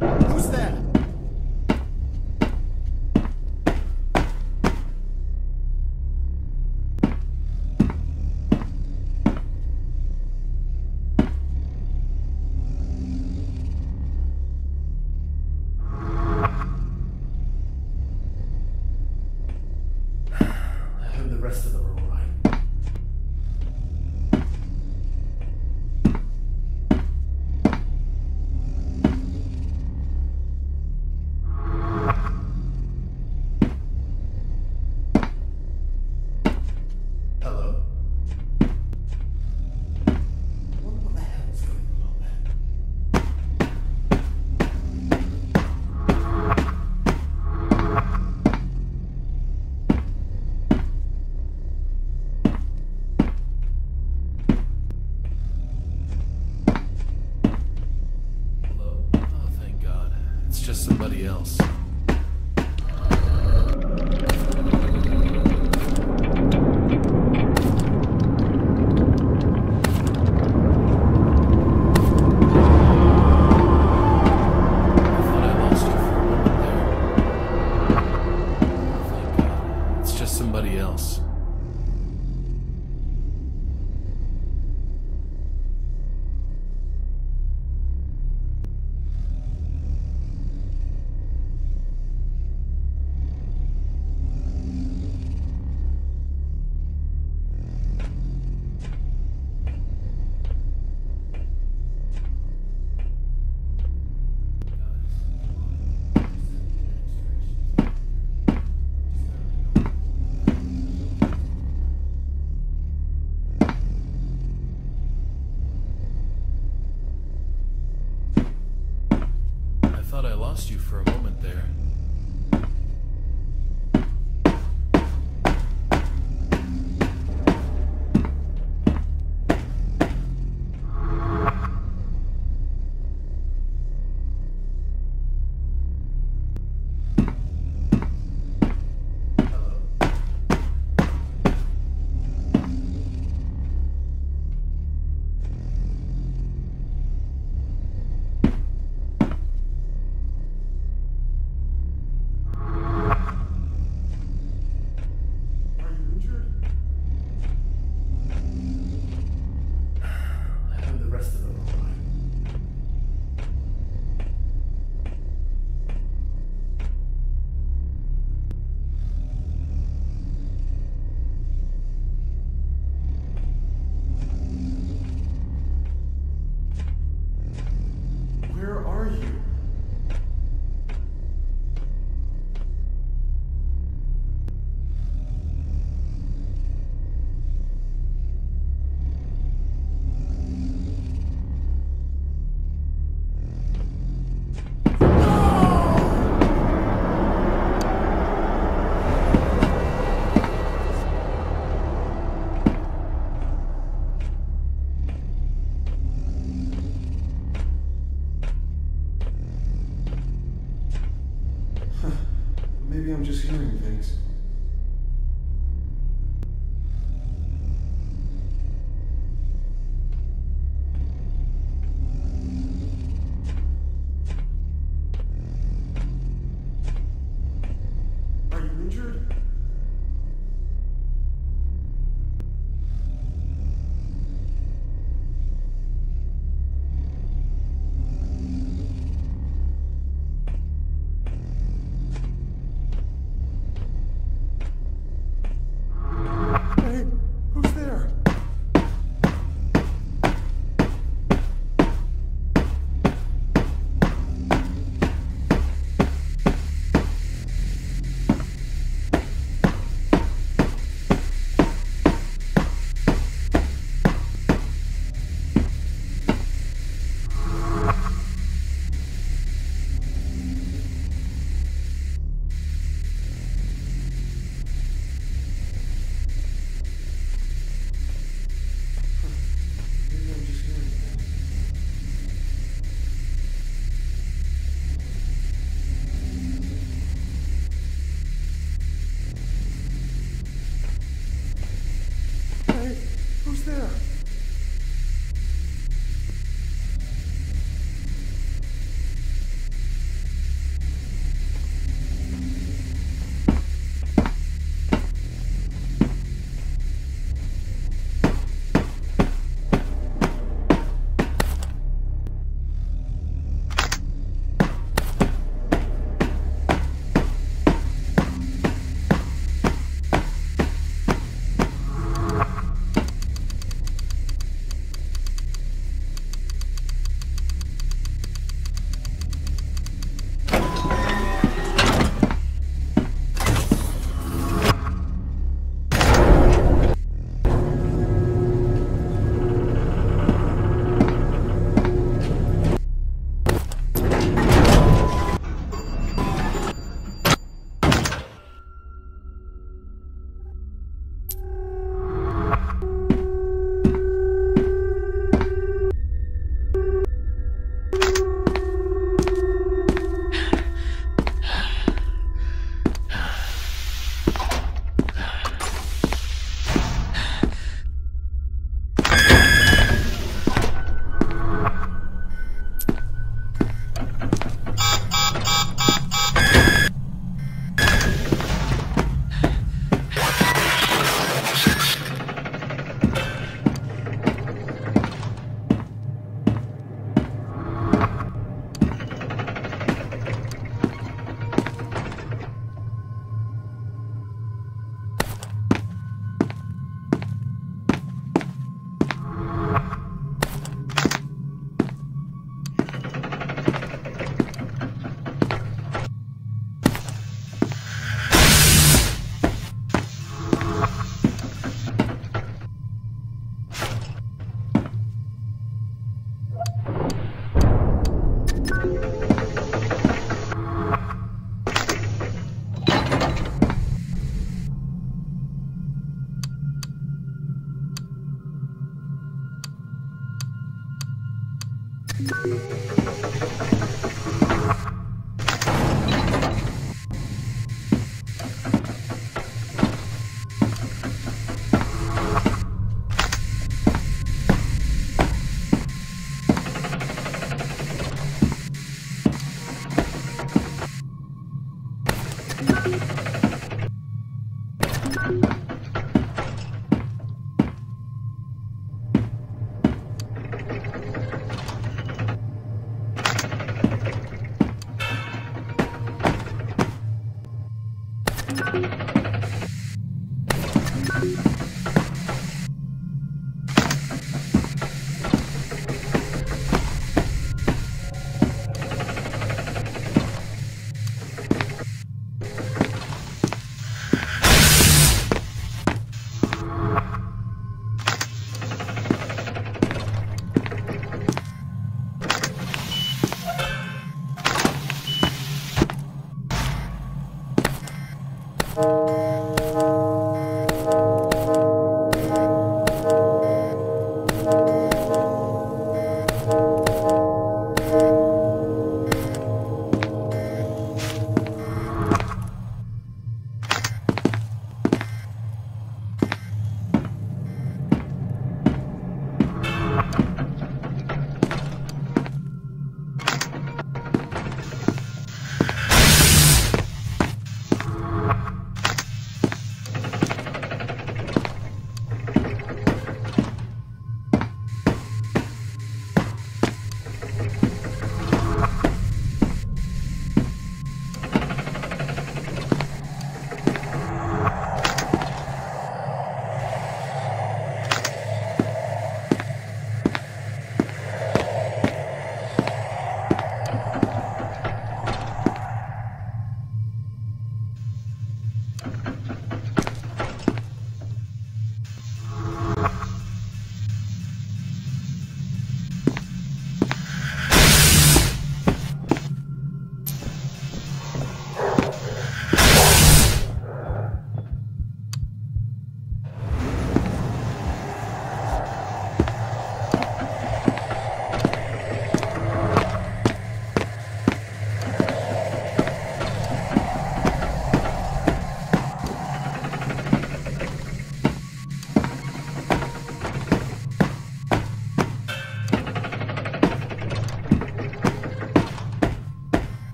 Thank you.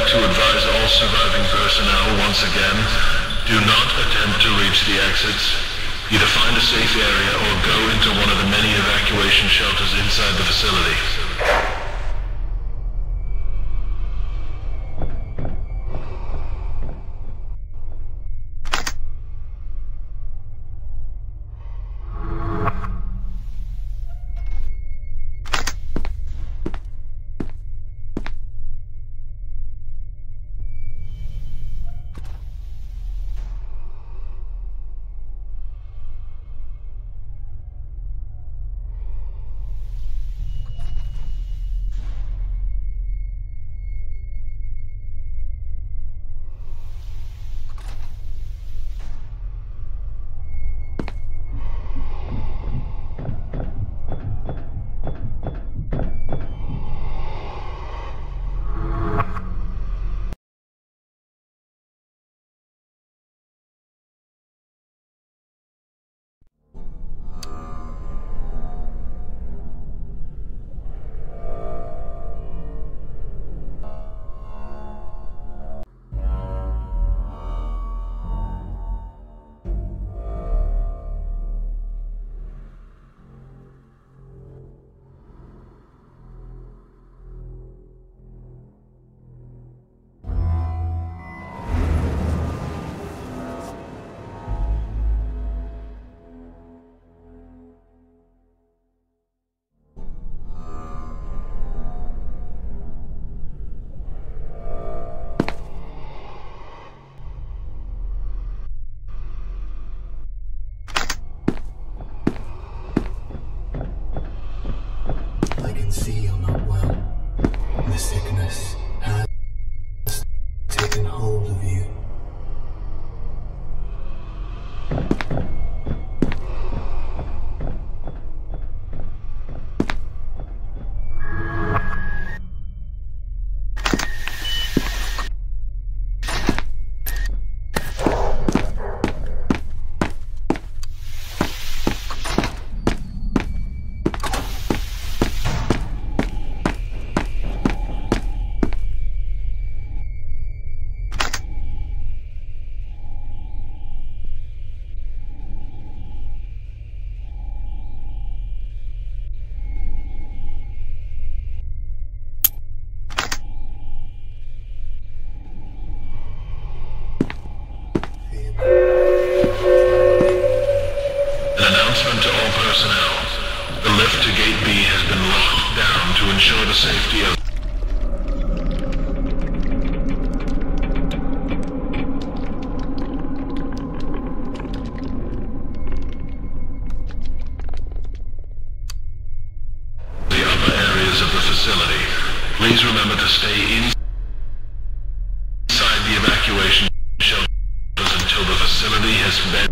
like to advise all surviving personnel once again, do not attempt to reach the exits. Either find a safe area or go into one of the many evacuation shelters inside the facility. Has been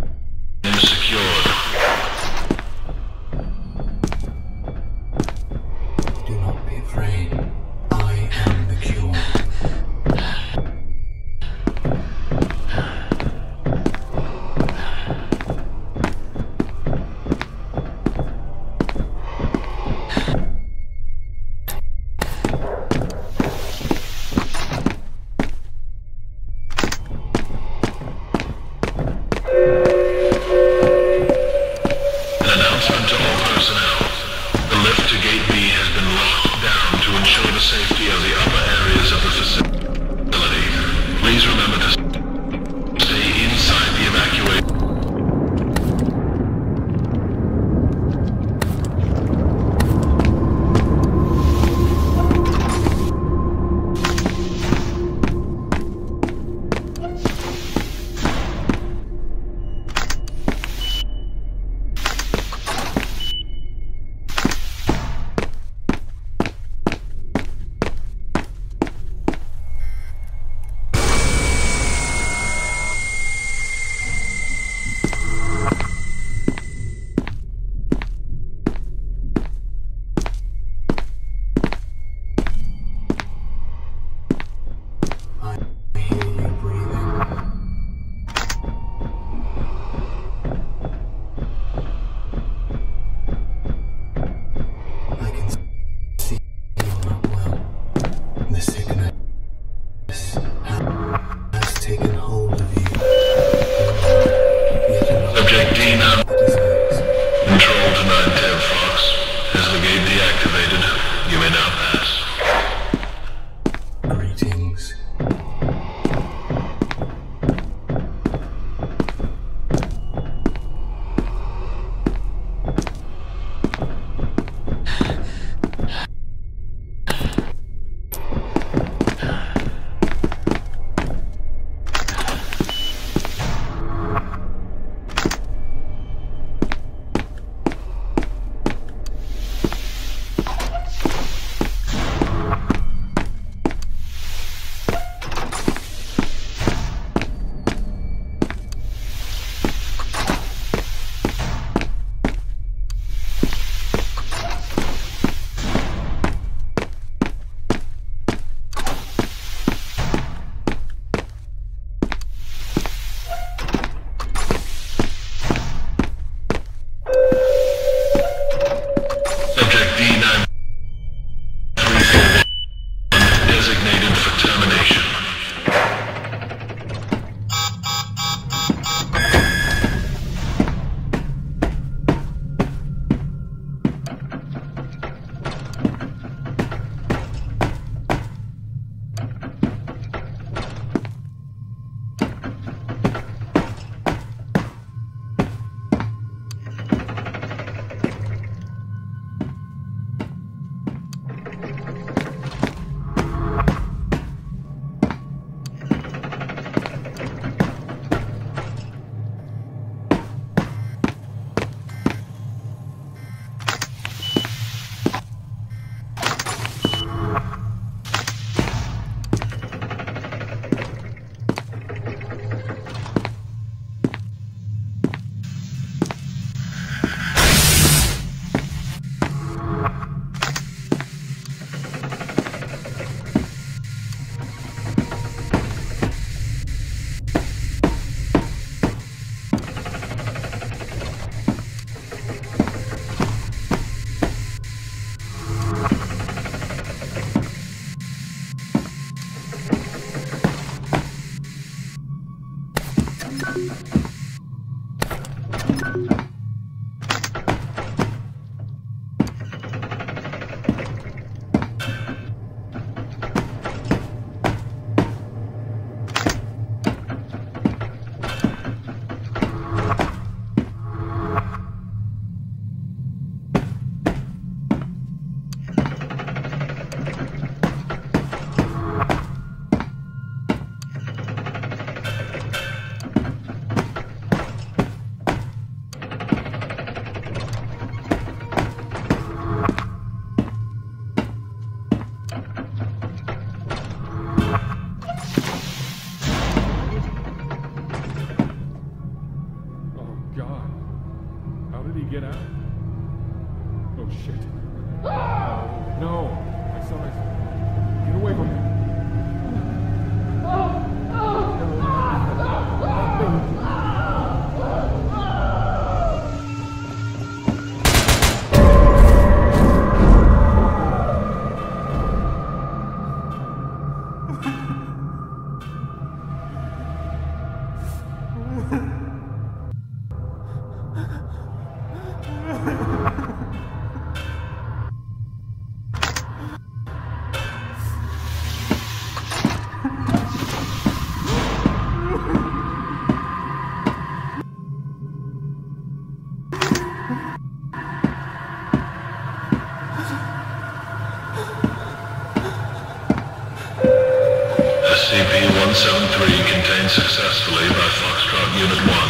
Successfully by Foxtrot Unit 1.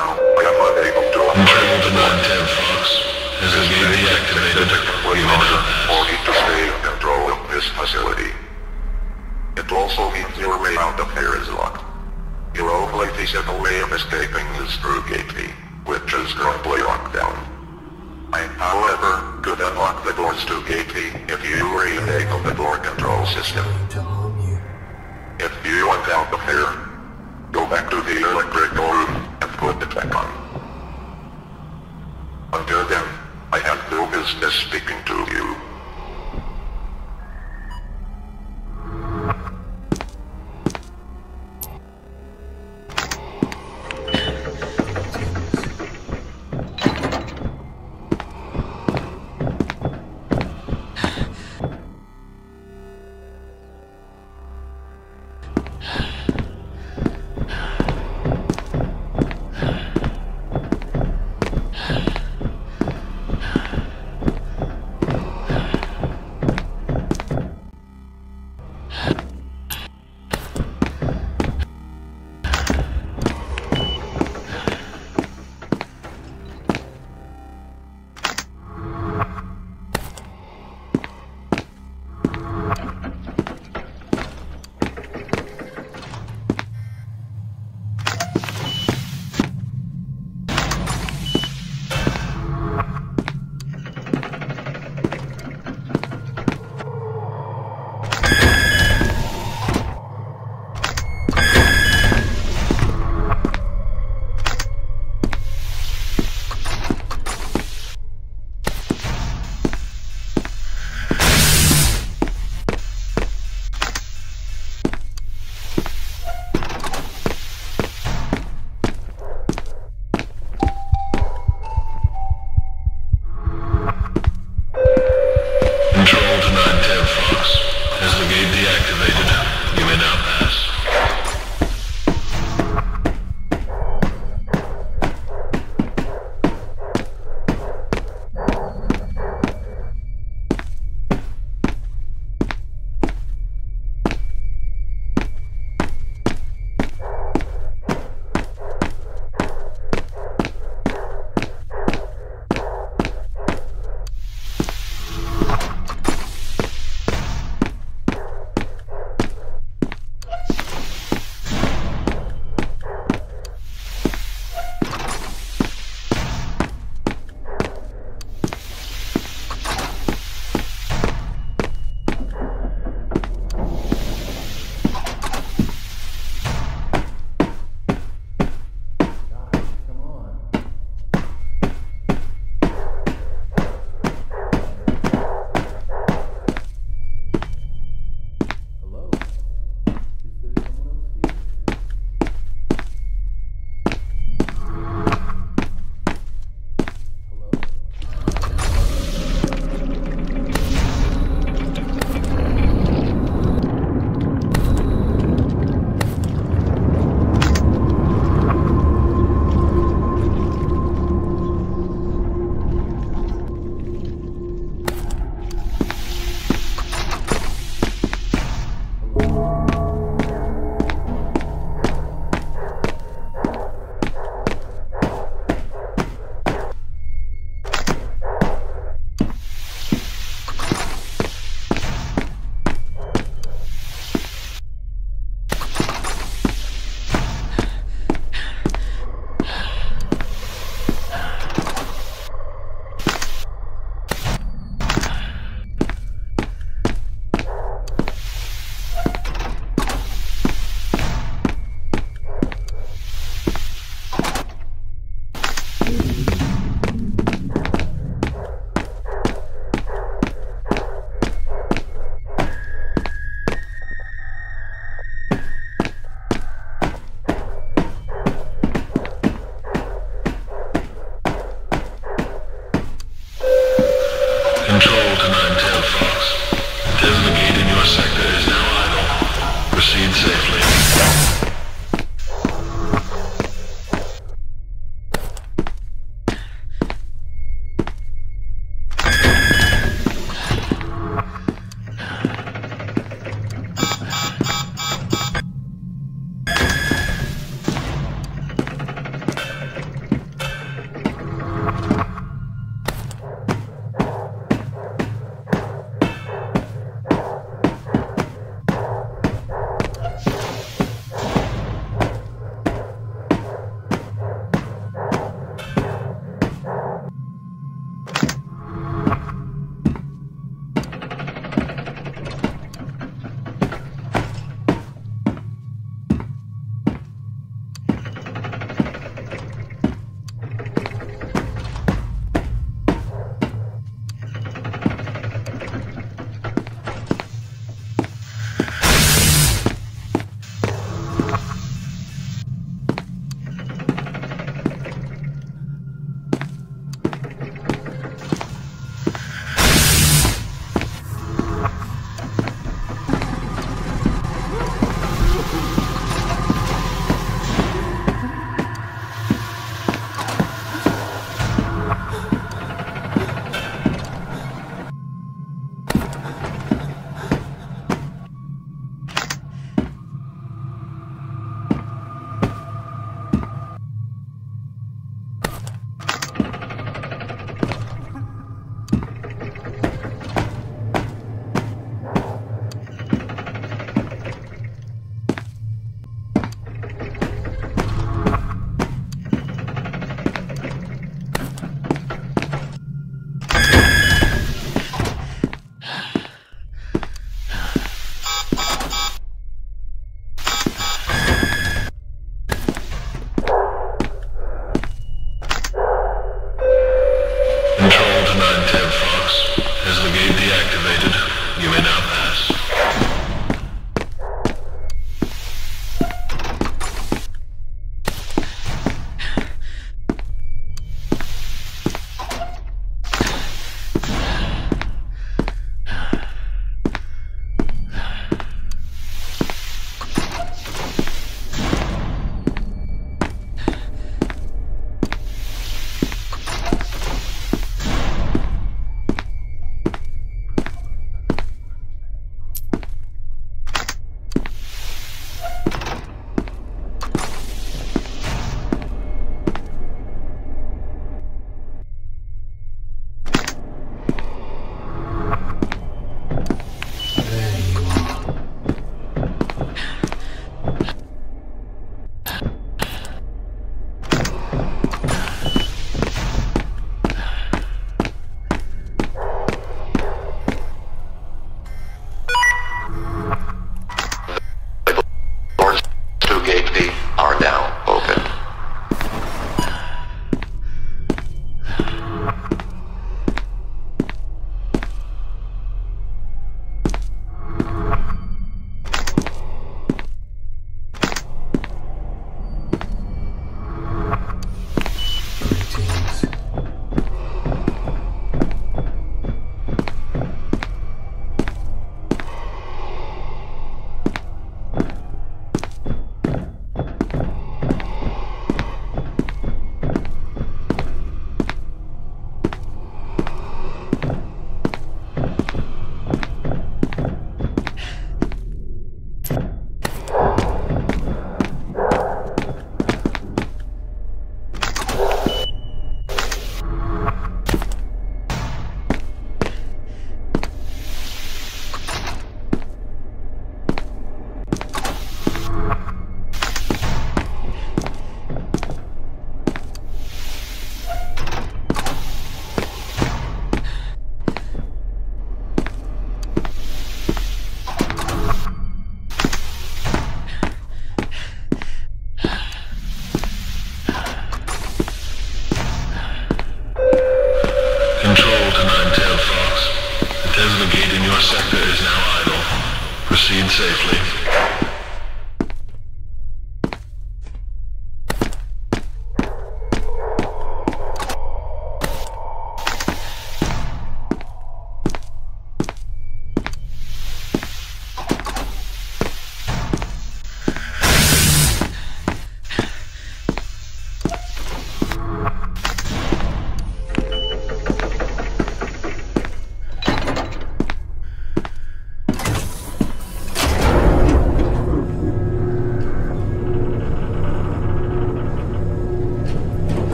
Now, I am unable to operate to Nine-Tailed Fox. As the gate deactivated, We order for you to stay in control of this facility. It also means your way out of here is locked. Your only feasible way of escaping is through Gate B, which is currently locked down. I, however, could unlock the doors to Gate B if you re-enable the door control system. If you want out of here, go back to the electrical room put it back on. Until then, I have no business speaking to you.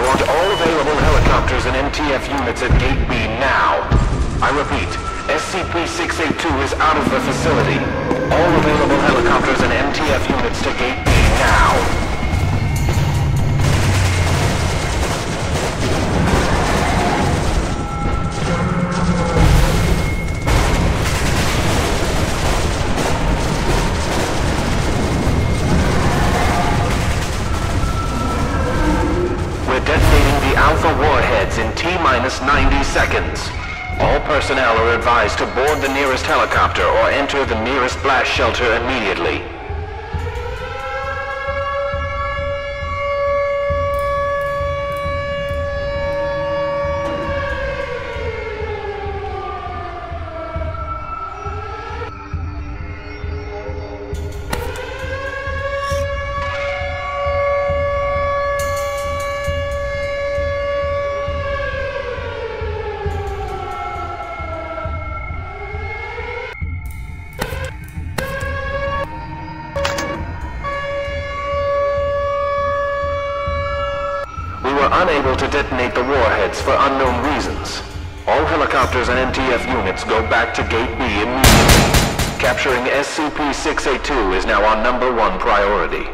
I want all available helicopters and MTF units at Gate B now. I repeat, SCP-682 is out of the facility. All available helicopters and MTF units to Gate B now. T-minus 90 seconds. All personnel are advised to board the nearest helicopter or enter the nearest blast shelter immediately. Priority.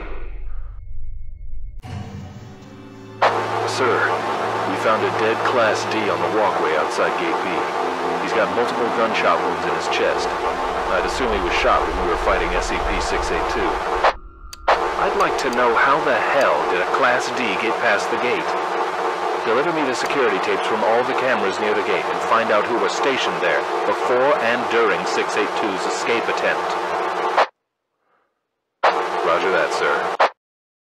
Sir, we found a dead Class D on the walkway outside Gate B. He's got multiple gunshot wounds in his chest. I'd assume he was shot when we were fighting SCP-682. I'd like to know how the hell did a Class D get past the gate? Deliver me the security tapes from all the cameras near the gate and find out who was stationed there before and during 682's escape attempt. Roger that, sir.